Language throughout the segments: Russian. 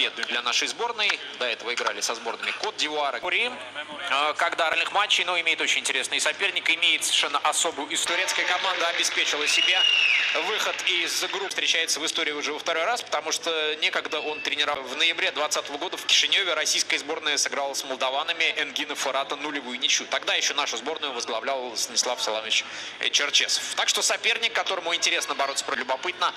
победу для нашей сборной. До этого играли со сборными Кот Дивуара. Кури, э, когда ролевых матчей, но имеет очень интересный соперник, имеет совершенно особую историю. Турецкая команда обеспечила себе выход из групп. Встречается в истории уже во второй раз, потому что некогда он тренировал в ноябре 2020 года в Кишиневе. Российская сборная сыграла с молдаванами Энгина Фарата нулевую ничью. Тогда еще нашу сборную возглавлял Станислав Саламович Черчесов. Так что соперник, которому интересно бороться про любопытно,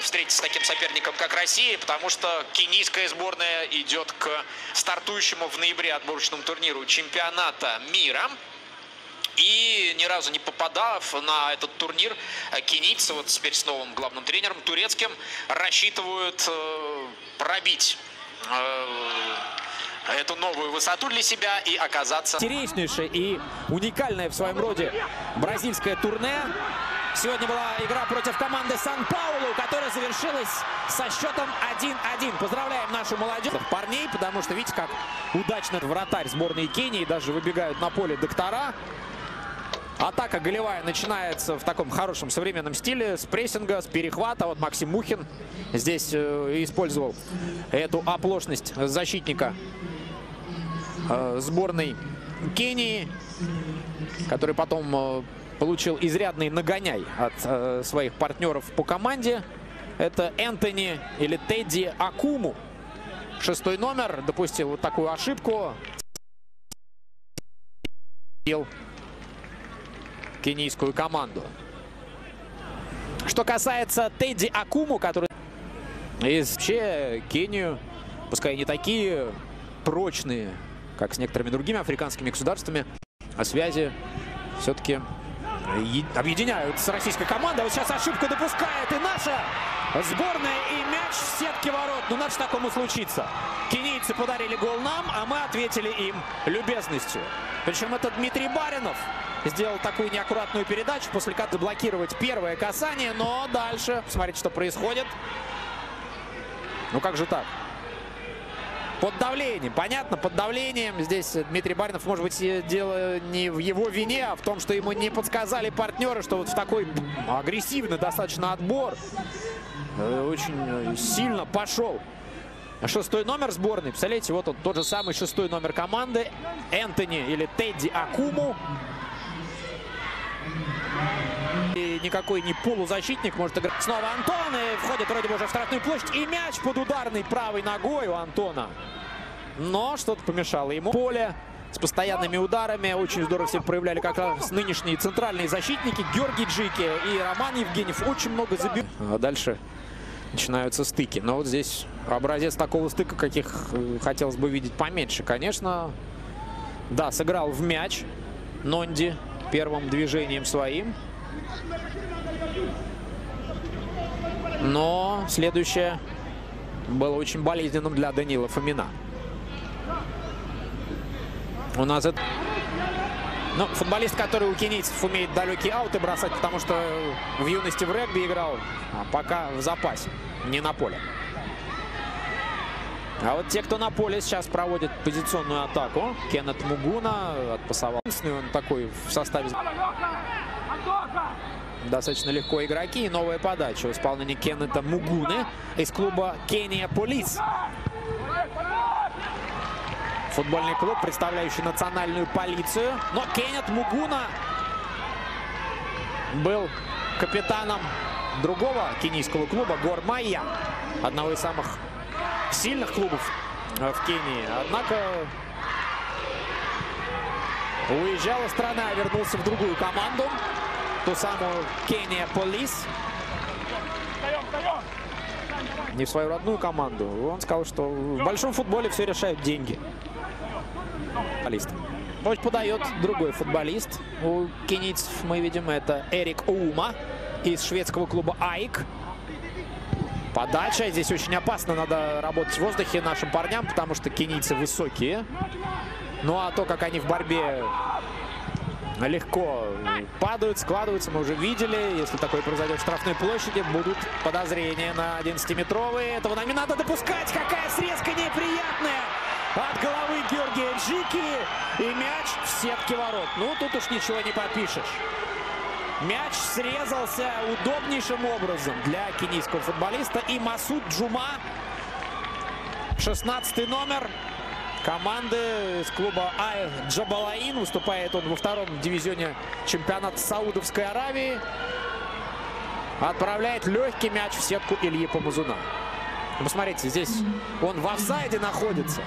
встретиться с таким соперником, как Россия, потому что кенийская сборная идет к стартующему в ноябре отборочному турниру чемпионата мира. И ни разу не попадав на этот турнир, э, кенийцы, вот теперь с новым главным тренером турецким, рассчитывают э, пробить эту новую высоту для себя и оказаться... Интереснейшее и уникальное в своем роде бразильское турне Сегодня была игра против команды Сан-Паулу, которая завершилась со счетом 1-1. Поздравляем нашу молодежь, парней, потому что видите, как удачно вратарь сборной Кении. Даже выбегают на поле доктора. Атака голевая начинается в таком хорошем современном стиле. С прессинга, с перехвата. Вот Максим Мухин здесь э, использовал эту оплошность защитника э, сборной Кении, который потом э, получил изрядный нагоняй от э, своих партнеров по команде. Это Энтони или Тедди Акуму. Шестой номер допустил вот такую ошибку. Кенийскую команду. Что касается Тедди Акуму, который из вообще Кению, пускай не такие прочные, как с некоторыми другими африканскими государствами, а связи все-таки объединяются российская команда. Вот сейчас ошибку допускает и наша сборная. И мяч в сетке ворот. Ну, надо же такому случиться. Кенийцы подарили гол нам, а мы ответили им любезностью. Причем это Дмитрий Баринов сделал такую неаккуратную передачу, после как заблокировать первое касание. Но дальше, смотрите, что происходит. Ну, как же так? Под давлением. Понятно, под давлением. Здесь Дмитрий Баринов, может быть, дело не в его вине, а в том, что ему не подсказали партнеры, что вот в такой агрессивный достаточно отбор э, очень сильно пошел. Шестой номер сборной. Представляете, вот он, тот же самый шестой номер команды. Энтони или Тедди Акуму. И никакой не полузащитник может играть. Снова Антон и входит вроде бы уже в штрафную площадь. И мяч под ударной правой ногой у Антона. Но что-то помешало ему. Поле с постоянными ударами. Очень здорово все проявляли как раз нынешние центральные защитники. Георгий Джики и Роман Евгеньев очень много забил. А дальше начинаются стыки. Но вот здесь образец такого стыка, каких э, хотелось бы видеть поменьше. Конечно, да, сыграл в мяч Нонди первым движением своим. Но следующее было очень болезненным для Данила Фомина. У нас это... Ну, футболист, который у кенийцев умеет далекие ауты бросать, потому что в юности в регби играл, а пока в запасе, не на поле. А вот те, кто на поле сейчас проводит позиционную атаку. Кеннет Мугуна отпасовал. Он такой в составе достаточно легко игроки. И новая подача в исполнении Кеннета Мугуны из клуба Кения Полис. Футбольный клуб, представляющий национальную полицию. Но Кеннет Мугуна был капитаном другого кенийского клуба Гор Майя. Одного из самых сильных клубов э, в Кении. Однако уезжала страна, вернулся в другую команду. Ту самую Кения Полис. Не в свою родную команду. Он сказал, что в большом футболе все решают деньги. Футболист. Хоть подает другой футболист. У кенийцев мы видим это Эрик Ума из шведского клуба АИК. Подача. Здесь очень опасно. Надо работать в воздухе нашим парням, потому что кенийцы высокие. Ну а то, как они в борьбе легко падают, складываются, мы уже видели. Если такое произойдет в штрафной площади, будут подозрения на 11-метровые. Этого нам не надо допускать. Какая срезка неприятная от головы Георгия Джики. И мяч в сетке ворот. Ну, тут уж ничего не попишешь. Мяч срезался удобнейшим образом для кенийского футболиста. И Масуд Джума 16 номер команды из клуба Ай Джабалаин. Выступает он во втором дивизионе чемпионата Саудовской Аравии. Отправляет легкий мяч в сетку Ильи Помазуна. Посмотрите, здесь он в офсайде находится.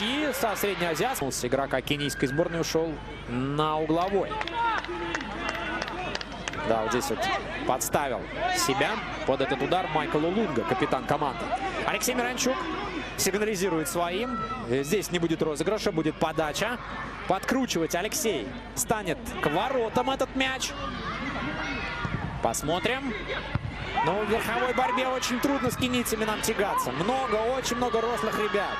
И со среднеазиатского игрока кенийской сборной ушел на угловой. Да, вот здесь вот подставил себя под этот удар Майкл Улунга, капитан команды. Алексей Миранчук сигнализирует своим. Здесь не будет розыгрыша, будет подача. Подкручивать Алексей станет к воротам этот мяч. Посмотрим. Но в верховой борьбе очень трудно с кенийцами нам тягаться. Много, очень много рослых ребят.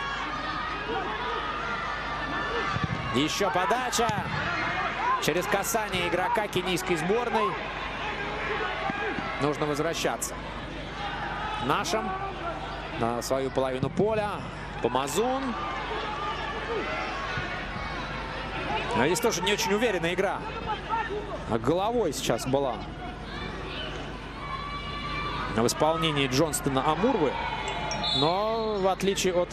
Еще подача. Через касание игрока кенийской сборной. Нужно возвращаться. Нашим на свою половину поля. Помазун. Но здесь тоже не очень уверенная игра. А головой сейчас была в исполнении Джонстона Амурвы. Но в отличие от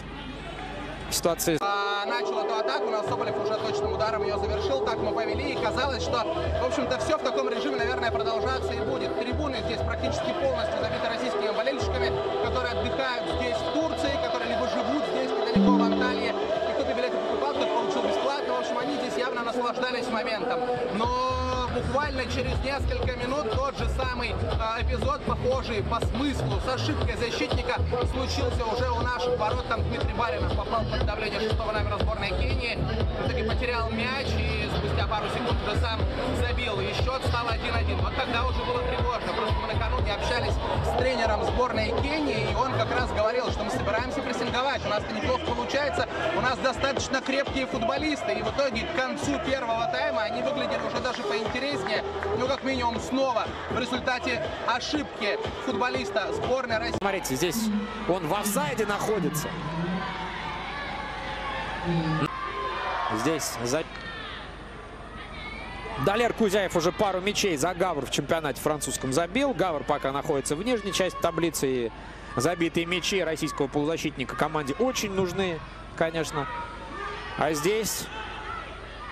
ситуации... Начал эту атаку, но Соболев уже точным ударом ее завершил. Так мы повели, и казалось, что, в общем-то, все в таком режиме, наверное, продолжаться и будет. Трибуны здесь практически полностью забиты российскими болельщиками, которые отдыхают здесь, в Турции, которые либо живут здесь, недалеко в Анталии. И кто-то билеты покупал, кто-то получил бесплатно. В общем, они здесь явно наслаждались моментом. Но буквально через несколько минут тот же самый э, эпизод, похожий по смыслу, с ошибкой защитника, случился уже у наших ворот. Там Дмитрий Баринов попал под давление шестого номера сборной Кении. В итоге потерял мяч и спустя пару секунд уже сам забил. И счет стал 1-1. Вот тогда уже было тревожно. Просто мы накануне общались с тренером сборной Кении, и он как раз говорил, что мы собираемся прессинговать. У нас это неплохо получается. У нас достаточно крепкие футболисты. И в итоге к концу первого тайма они выглядели уже даже как минимум, снова в результате ошибки футболиста сборной России. Смотрите, здесь он в офсайде находится. Здесь за... Далер Кузяев уже пару мячей за Гавр в чемпионате французском забил. Гавр пока находится в нижней части таблицы. И забитые мячи российского полузащитника команде очень нужны, конечно. А здесь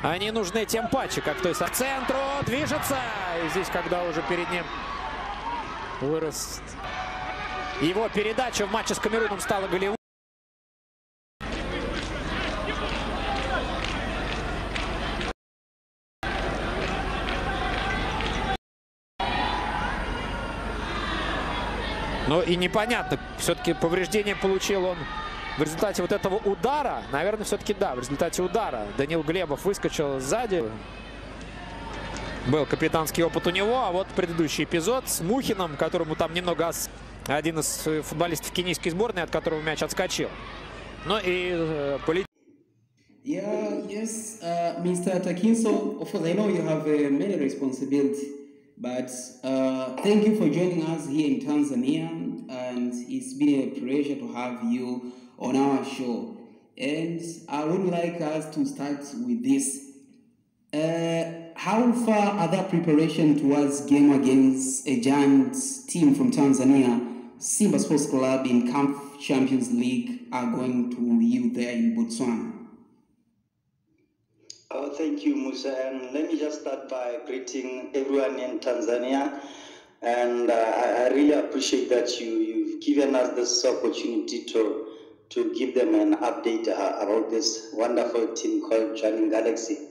они нужны тем паче, как то есть по центру движется. И здесь, когда уже перед ним вырос его передача в матче с Камеруном стала голевой. Но и непонятно, все-таки повреждение получил он в результате вот этого удара, наверное, все-таки да, в результате удара Данил Глебов выскочил сзади. Был капитанский опыт у него, а вот предыдущий эпизод с Мухиным, которому там немного один из футболистов кенийской сборной, от которого мяч отскочил. Ну и э, полетел. Yeah, yes, uh, Mr. Takinso, of course, I know you have uh, many responsibilities, but uh, thank you for joining us here in Tanzania, and it's been a pleasure to have you on our show. And I would like us to start with this. Uh, how far are that preparation towards game against a giant team from Tanzania, Simba Sports Club in Camp Champions League, are going to you there in Botswana? Oh, thank you, Musa. And let me just start by greeting everyone in Tanzania. And uh, I, I really appreciate that you, you've given us this opportunity to to give them an update uh, about this wonderful team called Joining Galaxy.